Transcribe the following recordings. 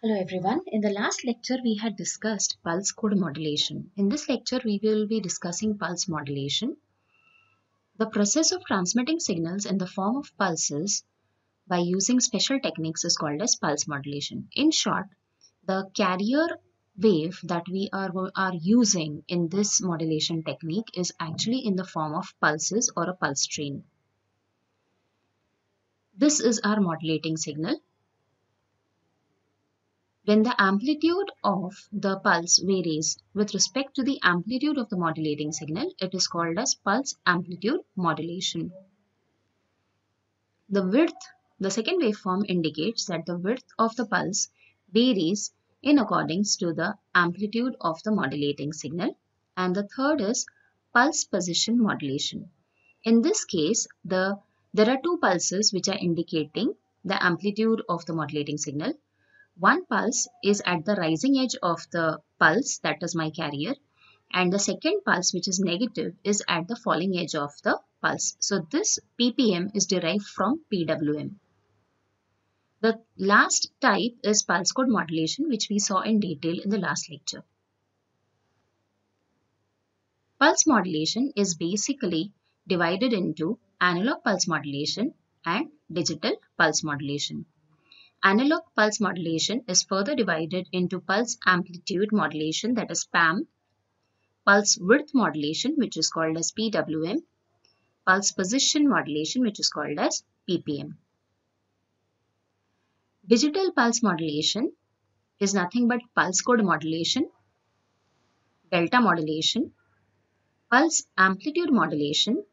Hello everyone. In the last lecture, we had discussed pulse code modulation. In this lecture, we will be discussing pulse modulation. The process of transmitting signals in the form of pulses by using special techniques is called as pulse modulation. In short, the carrier wave that we are, are using in this modulation technique is actually in the form of pulses or a pulse train. This is our modulating signal when the amplitude of the pulse varies with respect to the amplitude of the modulating signal, it is called as pulse amplitude modulation. The width, the second waveform indicates that the width of the pulse varies in accordance to the amplitude of the modulating signal. And the third is pulse position modulation. In this case, the there are two pulses which are indicating the amplitude of the modulating signal one pulse is at the rising edge of the pulse, that is my carrier, and the second pulse, which is negative, is at the falling edge of the pulse. So this ppm is derived from PWM. The last type is pulse code modulation, which we saw in detail in the last lecture. Pulse modulation is basically divided into analog pulse modulation and digital pulse modulation. Analog pulse modulation is further divided into pulse amplitude modulation that is PAM, pulse width modulation which is called as PWM, pulse position modulation which is called as PPM. Digital pulse modulation is nothing but pulse code modulation, delta modulation, pulse amplitude modulation,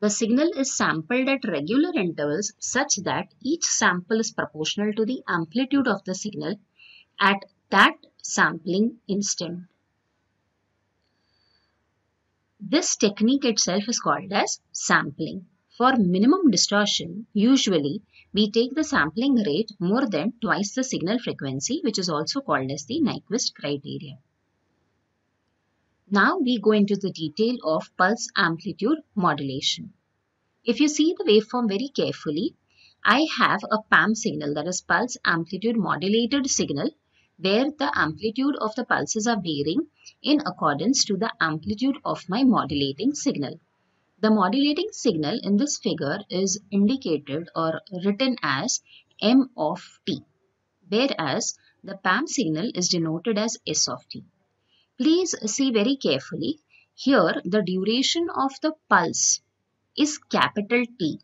the signal is sampled at regular intervals such that each sample is proportional to the amplitude of the signal at that sampling instant. This technique itself is called as sampling. For minimum distortion, usually we take the sampling rate more than twice the signal frequency which is also called as the Nyquist criteria. Now we go into the detail of pulse amplitude modulation. If you see the waveform very carefully, I have a PAM signal that is pulse amplitude modulated signal where the amplitude of the pulses are varying in accordance to the amplitude of my modulating signal. The modulating signal in this figure is indicated or written as M of t, whereas the PAM signal is denoted as S of t. Please see very carefully. Here the duration of the pulse is capital T,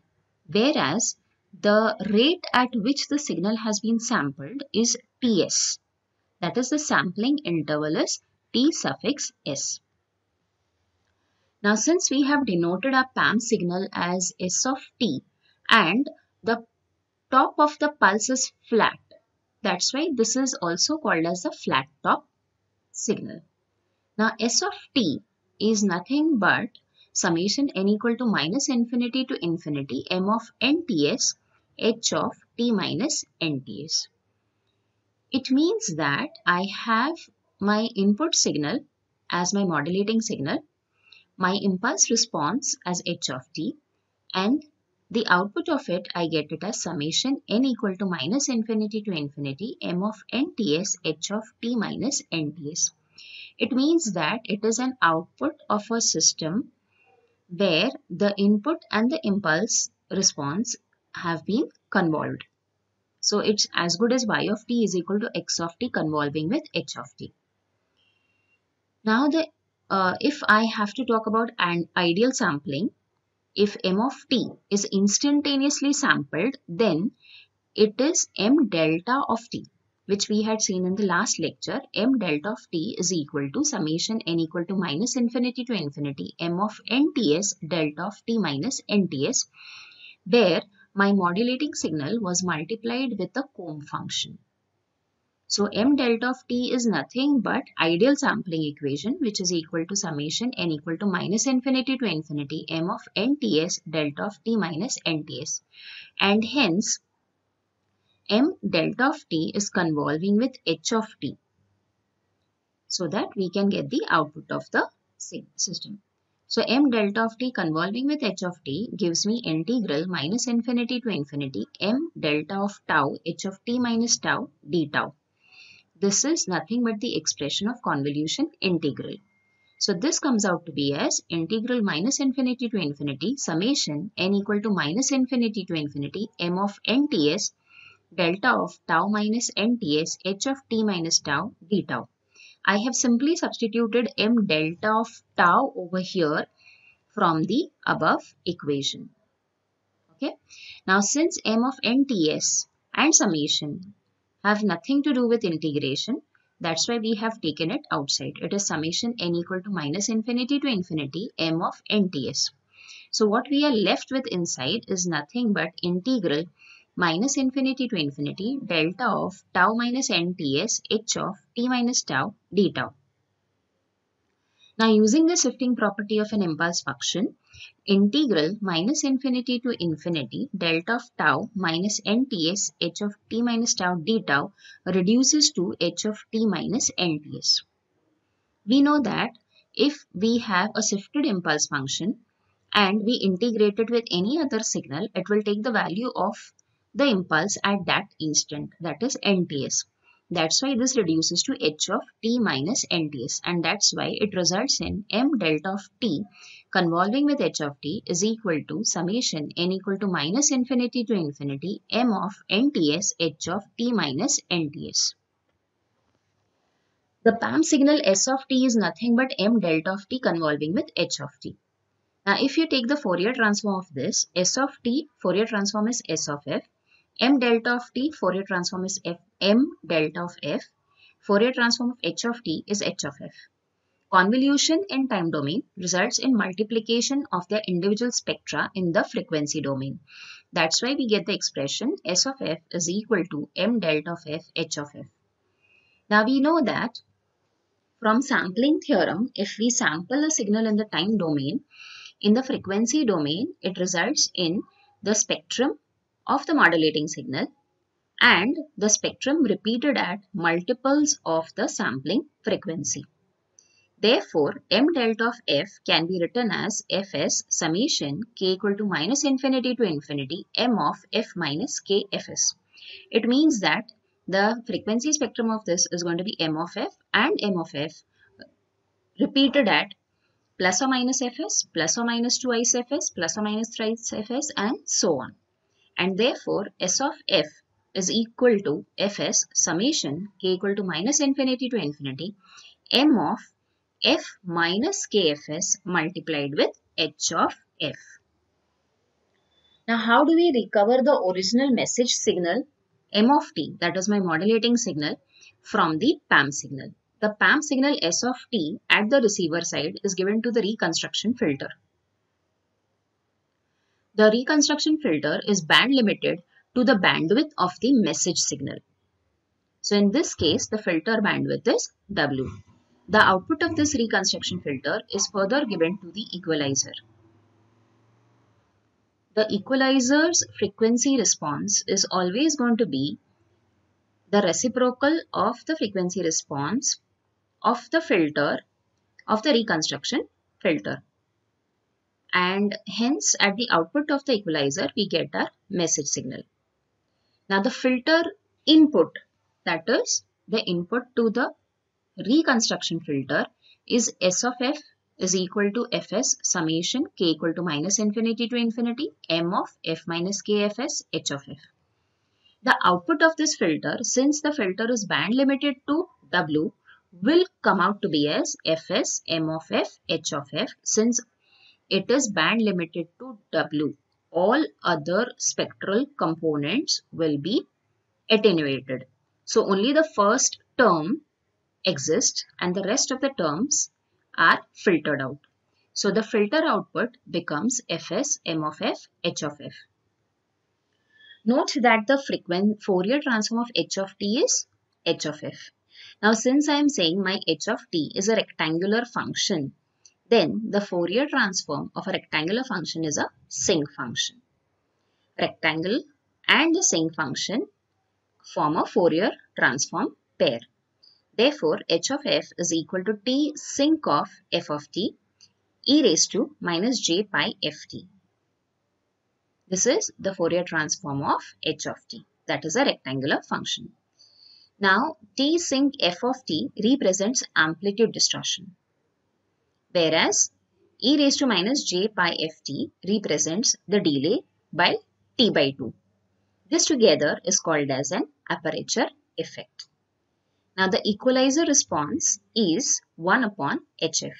whereas the rate at which the signal has been sampled is Ts. That is the sampling interval is T suffix S. Now since we have denoted our PAM signal as S of T and the top of the pulse is flat, that's why this is also called as a flat top signal. Now S of t is nothing but summation n equal to minus infinity to infinity m of nts h of t minus nts. It means that I have my input signal as my modulating signal, my impulse response as h of t and the output of it I get it as summation n equal to minus infinity to infinity m of nts h of t minus nts. It means that it is an output of a system where the input and the impulse response have been convolved. So it's as good as y of t is equal to x of t convolving with h of t. Now the uh, if I have to talk about an ideal sampling, if m of t is instantaneously sampled, then it is m delta of t which we had seen in the last lecture, m delta of t is equal to summation n equal to minus infinity to infinity m of nts delta of t minus nts, where my modulating signal was multiplied with the comb function. So m delta of t is nothing but ideal sampling equation which is equal to summation n equal to minus infinity to infinity m of nts delta of t minus nts and hence m delta of t is convolving with h of t so that we can get the output of the system. So m delta of t convolving with h of t gives me integral minus infinity to infinity m delta of tau h of t minus tau d tau. this is nothing but the expression of convolution integral. So this comes out to be as integral minus infinity to infinity summation n equal to minus infinity to infinity m of nts delta of tau minus nts h of t minus tau d tau. I have simply substituted m delta of tau over here from the above equation. Okay. Now since m of nts and summation have nothing to do with integration, that's why we have taken it outside. It is summation n equal to minus infinity to infinity m of nts. So what we are left with inside is nothing but integral minus infinity to infinity delta of tau minus nts h of t minus tau d tau. Now using the shifting property of an impulse function, integral minus infinity to infinity delta of tau minus nts h of t minus tau d tau reduces to h of t minus nts. We know that if we have a shifted impulse function and we integrate it with any other signal, it will take the value of the impulse at that instant that is nts. That's why this reduces to h of t minus nts and that's why it results in m delta of t convolving with h of t is equal to summation n equal to minus infinity to infinity m of nts h of t minus nts. The PAM signal S of t is nothing but m delta of t convolving with h of t. Now if you take the Fourier transform of this, S of t, Fourier transform is S of f m delta of t Fourier transform is f m delta of f. Fourier transform of h of t is h of f. Convolution in time domain results in multiplication of their individual spectra in the frequency domain. That's why we get the expression S of f is equal to m delta of f h of f. Now we know that from sampling theorem, if we sample a signal in the time domain, in the frequency domain, it results in the spectrum of the modulating signal and the spectrum repeated at multiples of the sampling frequency. Therefore, m delta of f can be written as fs summation k equal to minus infinity to infinity m of f minus k fs. It means that the frequency spectrum of this is going to be m of f and m of f repeated at plus or minus fs, plus or minus twice fs, plus or minus thrice fs and so on and therefore S of f is equal to fs summation k equal to minus infinity to infinity m of f minus kfs multiplied with h of f. Now how do we recover the original message signal m of t that is my modulating signal from the PAM signal. The PAM signal S of t at the receiver side is given to the reconstruction filter. The reconstruction filter is band limited to the bandwidth of the message signal. So in this case, the filter bandwidth is W. The output of this reconstruction filter is further given to the equalizer. The equalizer's frequency response is always going to be the reciprocal of the frequency response of the filter of the reconstruction filter and hence at the output of the equalizer we get our message signal. Now the filter input that is the input to the reconstruction filter is S of f is equal to fs summation k equal to minus infinity to infinity m of f minus kfs h of f. The output of this filter since the filter is band limited to w will come out to be as fs m of f h of f since it is band limited to W. All other spectral components will be attenuated. So only the first term exists and the rest of the terms are filtered out. So the filter output becomes Fs, M of f, H of f. Note that the frequent Fourier transform of h of t is h of f. Now since I am saying my h of t is a rectangular function, then the Fourier transform of a rectangular function is a sinc function. Rectangle and the sinc function form a Fourier transform pair. Therefore, h of f is equal to t sinc of f of t e raised to minus j pi ft. This is the Fourier transform of h of t. That is a rectangular function. Now T sinc f of t represents amplitude distortion whereas e raised to minus j pi ft represents the delay by t by 2. This together is called as an aperture effect. Now the equalizer response is 1 upon hf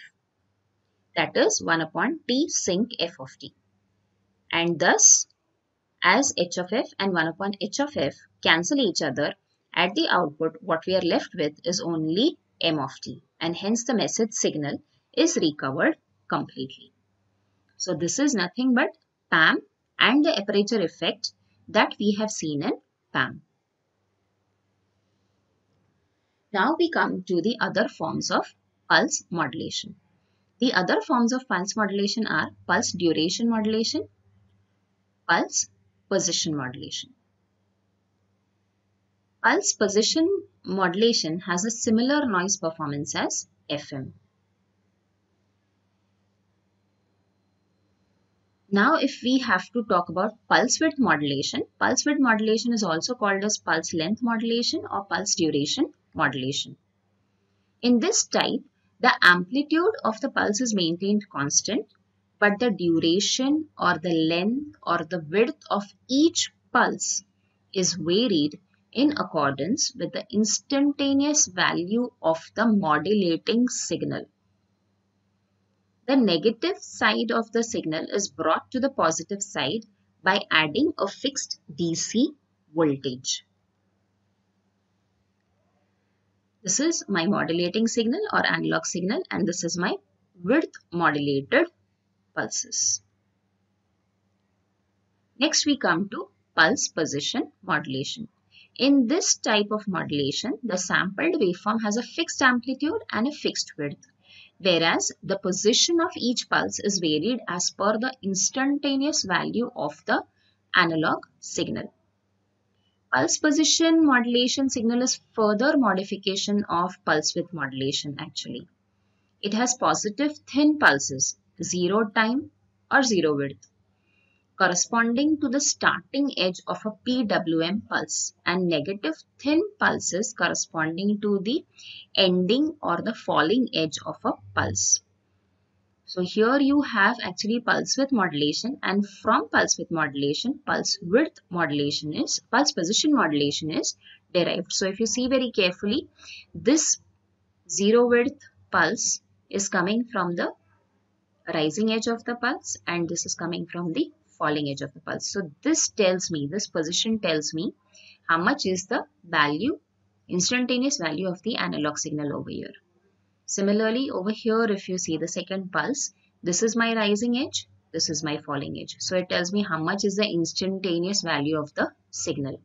that is 1 upon t sinc f of t and thus as h of f and 1 upon h of f cancel each other at the output what we are left with is only m of t and hence the message signal is recovered completely. So this is nothing but PAM and the aperture effect that we have seen in PAM. Now we come to the other forms of pulse modulation. The other forms of pulse modulation are pulse duration modulation, pulse position modulation. Pulse position modulation has a similar noise performance as FM. Now, if we have to talk about pulse width modulation, pulse width modulation is also called as pulse length modulation or pulse duration modulation. In this type, the amplitude of the pulse is maintained constant, but the duration or the length or the width of each pulse is varied in accordance with the instantaneous value of the modulating signal the negative side of the signal is brought to the positive side by adding a fixed DC voltage. This is my modulating signal or analog signal and this is my width modulated pulses. Next we come to pulse position modulation. In this type of modulation, the sampled waveform has a fixed amplitude and a fixed width whereas the position of each pulse is varied as per the instantaneous value of the analog signal. Pulse position modulation signal is further modification of pulse width modulation actually. It has positive thin pulses, zero time or zero width corresponding to the starting edge of a PWM pulse and negative thin pulses corresponding to the ending or the falling edge of a pulse. So here you have actually pulse width modulation and from pulse width modulation, pulse width modulation is, pulse position modulation is derived. So if you see very carefully, this zero width pulse is coming from the rising edge of the pulse and this is coming from the falling edge of the pulse. So this tells me, this position tells me how much is the value, instantaneous value of the analog signal over here. Similarly, over here, if you see the second pulse, this is my rising edge, this is my falling edge. So it tells me how much is the instantaneous value of the signal.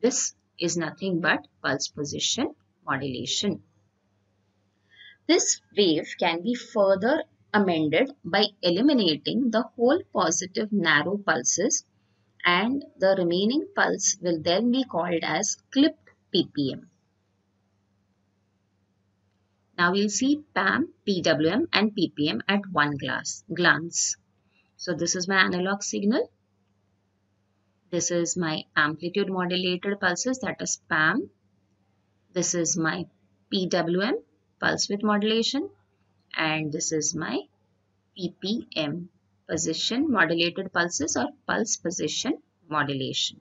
This is nothing but pulse position modulation. This wave can be further amended by eliminating the whole positive narrow pulses and the remaining pulse will then be called as clipped ppm. Now we'll see PAM, PWM and ppm at one glass, glance. So this is my analog signal. This is my amplitude modulated pulses that is PAM. This is my PWM, pulse width modulation and this is my PPM position modulated pulses or pulse position modulation.